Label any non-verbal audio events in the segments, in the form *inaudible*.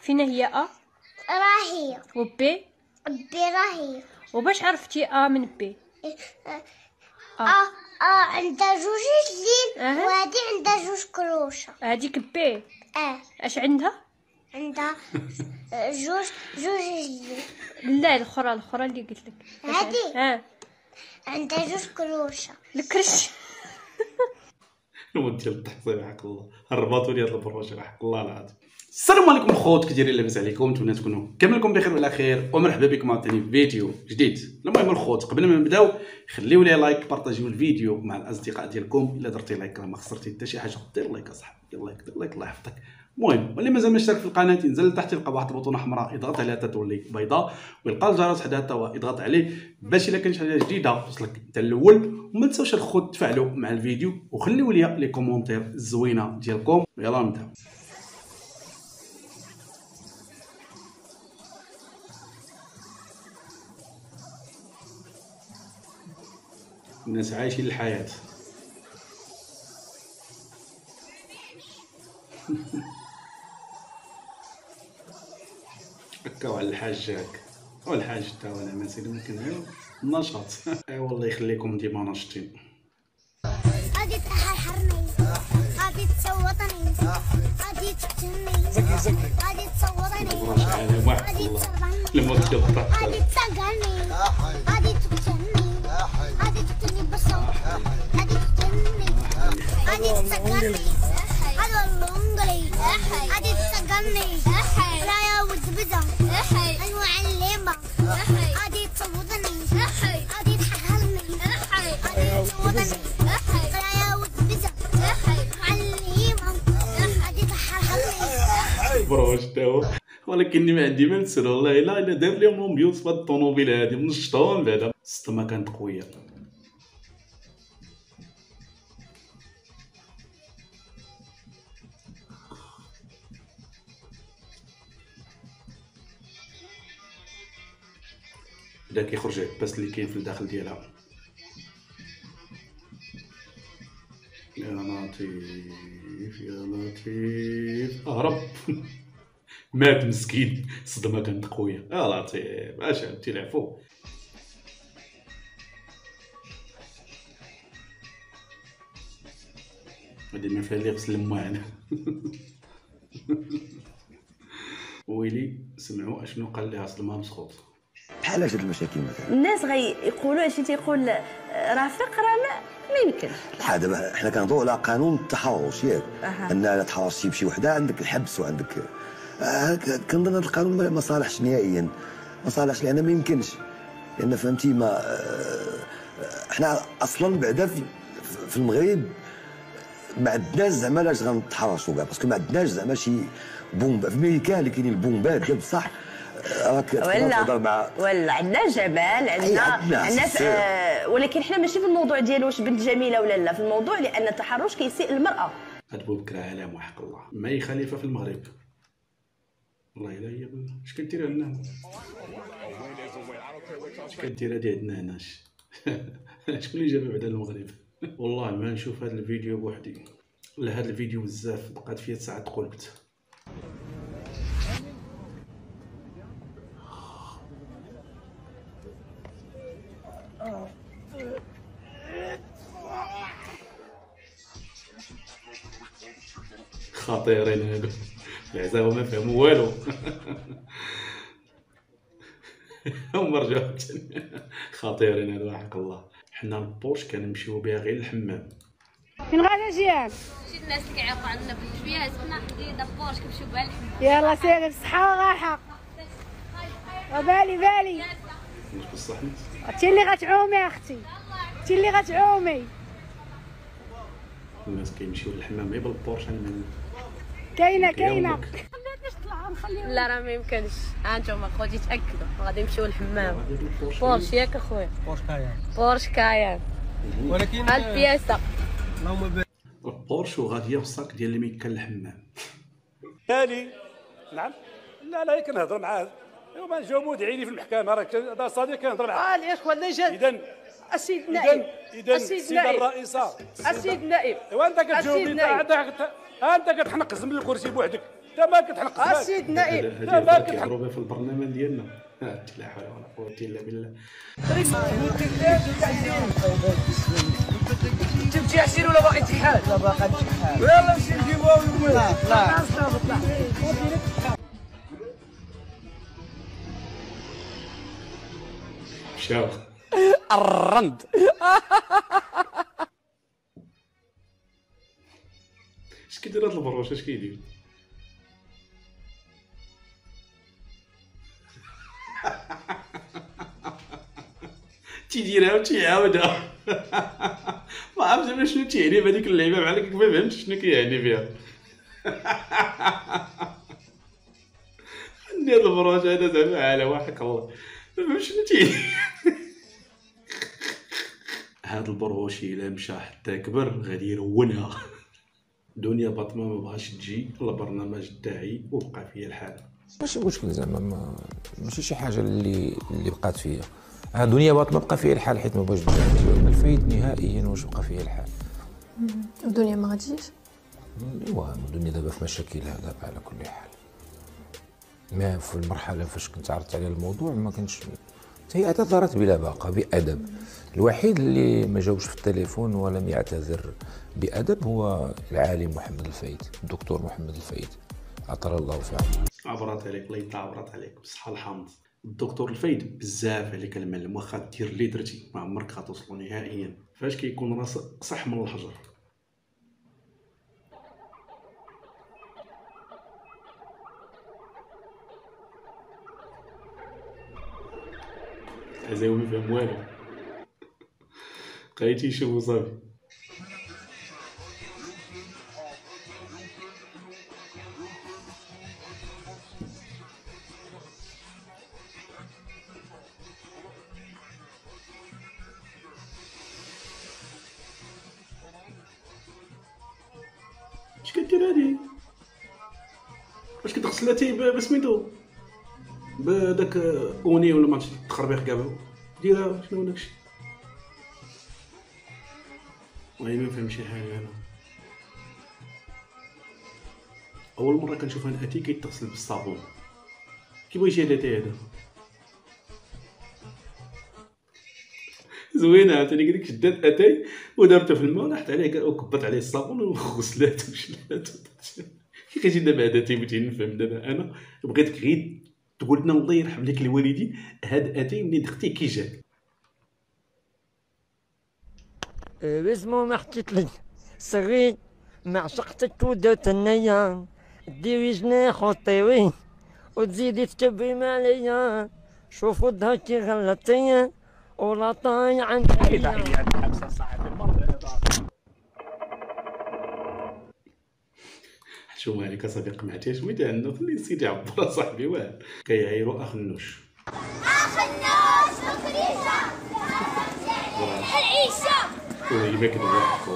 فينا هي أ؟ راهي وبي بي راهي وباش عرفتي أ من بي آه آه عندها جوج رجلين أها. وهادي عندها جوج كروشة. هذيك بي آه أش عندها؟ عندها جوج جوج رجلين لا الأخرى الأخرى اللي قلت لك. هادي. ها عندها جوج كروشة. الكرش. المهم ديال التحصيل حق الله. هربطوا لي هاد ال projet حق الله العظيم السلام عليكم خوت كي دايرين لاباس عليكم نتمنى تكونوا كاملكم بخير وعلى خير ومرحبا بكم عاوتاني في فيديو جديد. المهم الخوت قبل ما نبداو خليو لي like بارطاجيو الفيديو مع الأصدقاء ديالكم. إلا درتي like راه ما خسرتي حتى شي حاجة. دير like أصاحبي دير like دير like الله يحفظك. المهم واللي مازال ما اشترك في القناة ينزل لتحت يلقى واحد البطونه حمراء يضغط عليها تولي بيضاء ويلقى الجرس حداها تا هو يضغط عليه. باش إلا كان شي حاجة جديدة توصلك انت الأول وما تنساوش الخوت تفاعلوا مع الفيديو وخليو لي لي commentaires الزوينه ديالكم. يلا نبداو. الناس عايشين الحياة. *laughs* هكا وعلى الحاج هكا والحاج تا ما سيدي ممكن غير النشاط *laughs* أي والله يخليكم ديما ناشطين غادي تحرحرني غادي تصوتني غادي تقتلني زكي زكي. غادي تصوتني على غادي الطاق غادي تسقرني هو ولكني ما عندي ما نسر والله. إلا إلا دار لهم لومبيونس في هاد الطوموبيل هادي منشطهم بعدا السطمة كانت قوية. بدا كيخرج العباس اللي كاين في الداخل ديالها. يا لطيف يا لطيف اهرب مات مسكين. الصدمه كانت قوية. يا لطيف. اش عملتي العفو. هادي ما فيها اللي غسل المعاناة *laughs* ويلي سمعوا أشنو قال لها صدمة مسخوط. بحال هاد المشاكل مثلا؟ الناس غيقولوا شي تيقول آه، رافق راه ما ما يمكنش. دابا حنا كنهضروا على قانون التحرش ياك. أها. أن الا تحرشتي بشي وحدة عندك الحبس وعندك آه كنظن هذا القانون ما- صالحش نهائيا. ما صالحش لأن ما يمكنش. لأن فهمتي ما آه، آه، حنا أصلا بعدا في, في المغرب ما عندناش زعما علاش غنتحرشوا كاع parce que ما عندناش زعما شي bombe. في أمريكا اللي كاينين البومبات بصح تهضر ولا مع ولا عندنا جبال أي، عندنا عندنا عندنا. آه، ولكن حنا ماشي في الموضوع ديال واش بنت جميلة ولا لا في الموضوع لأن التحرش كيسيء المرأة. هاد بوبكر علام وحق الله. ماي خليفة في المغرب؟ والله إلا هي اش كدير هنا اش كدير هادي عندنا هنا؟ شكون اللي جابها بعدا المغرب؟ *laughs* والله ما نشوف هاد الفيديو بوحدي. لا هاد الفيديو بزاف بقات فيا ساعات قلبت. خطيرين هادو العزاوة ما فهموا والو. هما رجعوا. خطيرين هادو حق الله. حنا البورش كنمشيو بها غير الحمام. فين غادا جيان شي الناس اللي كيعيقوا عندنا بالشويه سكنا حديدة بورش كنمشيو بها الحمام. يلا سيري بصحة وراحة وبالي بالي. بصح أنت اللي غتعومي أختي. أنت اللي غتعومي. الناس كيمشيو للحمام غير بالبورش. أنا كاينة يومك. لا راه ما يمكنش. أنتم اخوتي تاكدوا غادي نمشيو للحمام. بورش ياك أخويا. بورش كايان. بورش كايان. ولكن البياسة. اللهم بارك البورش وغاديه في الصاك ديال اللي كان الحمام تالي. نعم. لا لا كنهضر معاه ايوا ما نجاوبو دعيني في المحكمة راه هذا صديق كنهضر معاه. آه يا اخوان نجد اذا السيد نائب. اذا السيد الرئيسه السيد نائب. ايوا انت كتجاوبني انت نائب. عندك أنت كتحنقز من الكرسي بوحدك. أنت لا ما كتحنقش بالك. السيد نائب. هذه لا، ما بها في البرنامج ديالنا. لا حول ولا قوة إلا بالله. تمشي عشير ولا باقي تحال لا باقي تحال يلا نمشي نجيبوها ونولد لا مشاو الرند. اش كيدير هاد البروش؟ اش كيدير؟ *laughs* تيديرها وتيعاودها *laughs* ما عرفتش أنا شنو تيعني بهذيك اللعيبة بحال هكا ما فهمتش شنو كيعني *laughs* عندي هاد البروش هذا زعما على وحك الله. ما فهمتش شنو تيعني؟ هاد البروش إلا مشى حتى كبر غادي يرونها. *laughs* دنيا باطمه ما بغاش تجي. البرنامج تاعي وبقى فيا الحال. ماشي مشكل زعما ما ماشي شي حاجة اللي اللي بقات فيا. ها دنيا باط ما بقى فيها الحال حيت ما بغاش ما الفايد نهائيا واش بقى فيها الحال؟ ودنيا ما غتجيش إيوا الدنيا دابا في مشاكلها دابا على كل حال. ما في المرحلة فاش كنت عرضت على الموضوع ما كانش هي اعتذرت بلباقة بأدب. الوحيد اللي ما جاوبش في التليفون ولم يعتذر بأدب هو العالم محمد الفايد الدكتور محمد الفايد. اطال الله في عمره. عبرات عليك الله يطلع عبرات عليك. بصحة الحمد. الدكتور الفايد بزاف عليك المعلم واخا دير اللي درتي ما عمرك غتوصلو نهائيا. فاش كيكون راسك صح من الحجر؟ عزاوي ما فهم والو. بقيتي يشوفو صافي. اش كدير هادي؟ واش كتغسلها تي بسميتو؟ بداك أوني ولا ما تخربيق كاع. ديرها شنو داكشي؟ والله ما فهم شي حاجة أنا. أول مرة كنشوف أنا أتي كيتغسل بالصابون. كيف يجي هذا هذا. زوينة عاوتاني قال لك شدات اتاي ودارته في الماء راحت عليه وكبت عليه الصابون وغسلات وشلات كي كيجي دابا هذا تيبغي نفهم دابا أنا بغيتك غير تقول لنا الله يرحم لك الوالدين هاد اتاي منين دختي كي جاك باسمه ما حكيت لك صغير ما عشقتك ودوت النيا ديري جناح وطيوي وتزيدي تكبري ما عليا شوفوا ضهرك غلطيا ولا طاي عن شو مالك صديق معتي شوية عنده خلي سيدي عبر صاحبي. واه. كيعايرو أخ النوش. وهي ما واحد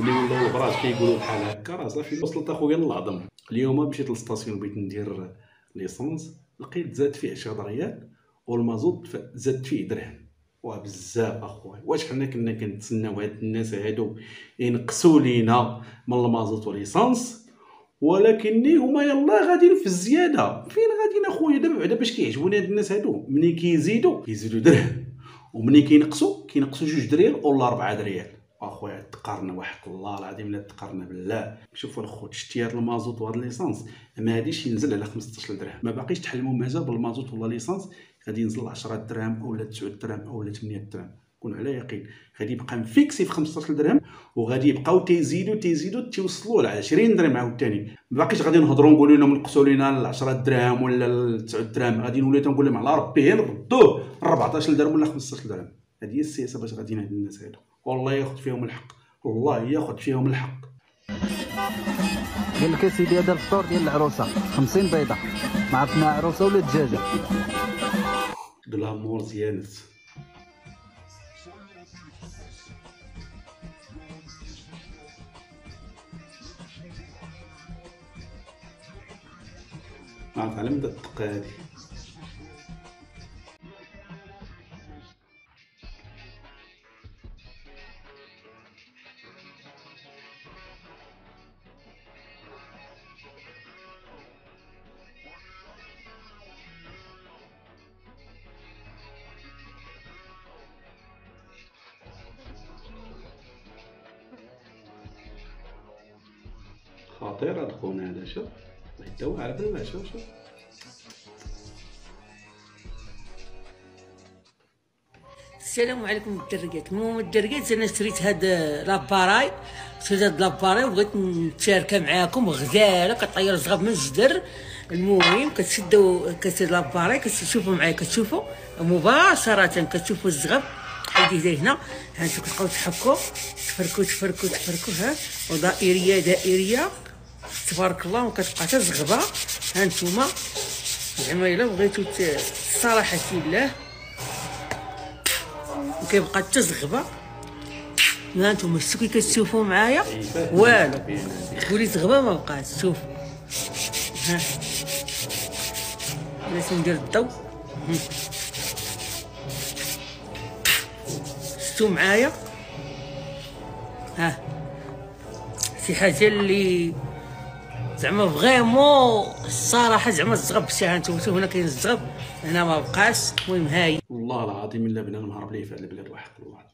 ملي ولاو البراج كيقولوا بحال هكا راه صافي وصلت اخويا للعظم. اليوم مشيت لل station بغيت ندير l'essence لقيت زاد فيه 10 ريال والمازوت ف- زاد فيه درهم. واه بزاف أخويا. واش حنا كنا كنتسناو هاد الناس هادو؟ ينقصوا لينا من المازوت و l'essence ولكن هما يلا غاديين في الزيادة. فين غاديين أخويا؟ دابا بعدا باش كيعجبوني هاد الناس هادو؟ ملي كيزيدوا كيزيدوا درهم. وملي كينقصوا كينقصوا جوج د ريال ولا ربعة دريال. أخويا تقارنا واحد الله العظيم لا تقارنا بالله. شوف الخوت شتي هاد المازوت وهاد l'essence. ما غاديش ينزل على 15 درهم. ما باقيش تحلموا مازال بالمازوت ولا l'essence. غادي ينزل 10 درهم اولا 9 درهم اولا 8 درهم. كون على يقين. غادي يبقى مفيكسي في 15 درهم وغادي يبقاو تيزيدوا تيزيدوا تيوصلوا ل 20 درهم عاوتاني. ما باقيش غادي نهضروا نقولوا لهم نقصوا لينا ل 10 دراهم ولا ل 9 دراهم غادي نولي تنقول لهم على ربي نردوه ل 14 درهم ولا 15 درهم. هذه هي السياسة باش غاديين هاد الناس هادو. والله ياخذ فيهم الحق. والله ياخذ فيهم الحق. قال لك سيدي هذا الفطور ديال العروسة. 50 بيضة. ما عرفنا عروسة ولا دجاجة. دو لامور زيانت. عرفت على مدى الدقة هذه. خطير الخون هذا شوف يدوي على بالله شوف شوف السلام عليكم الدرقات المهم الدرقات أنا شريت هاد l'appareil شريت هاد l'appareil وبغيت نتشاركها معاكم غزاله كطير زغب من الجدر المهم كتشدوا كتشد l'appareil كتشوفوا معايا كتشوفوا مباشره كتشوفوا الزغب هادي هنا ها أنتم كتبقاو تحكوا تفركوا تفركوا تفركوا ها ودائريه دائريه تبارك الله وكتبقى حتى زغبة. ها نتوما. زعما إلا بغيتو الصراحه الله وكيبقى حتى زغبة. ها نتوما كي كتشوفوا معايا؟ والو. تقولي زغبة ما بقات شوفوا ها. بغيت ندير الضو. شتو معايا؟ ها. شي حاجة اللي زعما فريمون الصراحة زعما الزغب ها أنتم هنا كاين الزغب هنا ما بقاش المهم هاي. والله العظيم إلا بنا نهرب ليه في هذا البلاد وحق الله.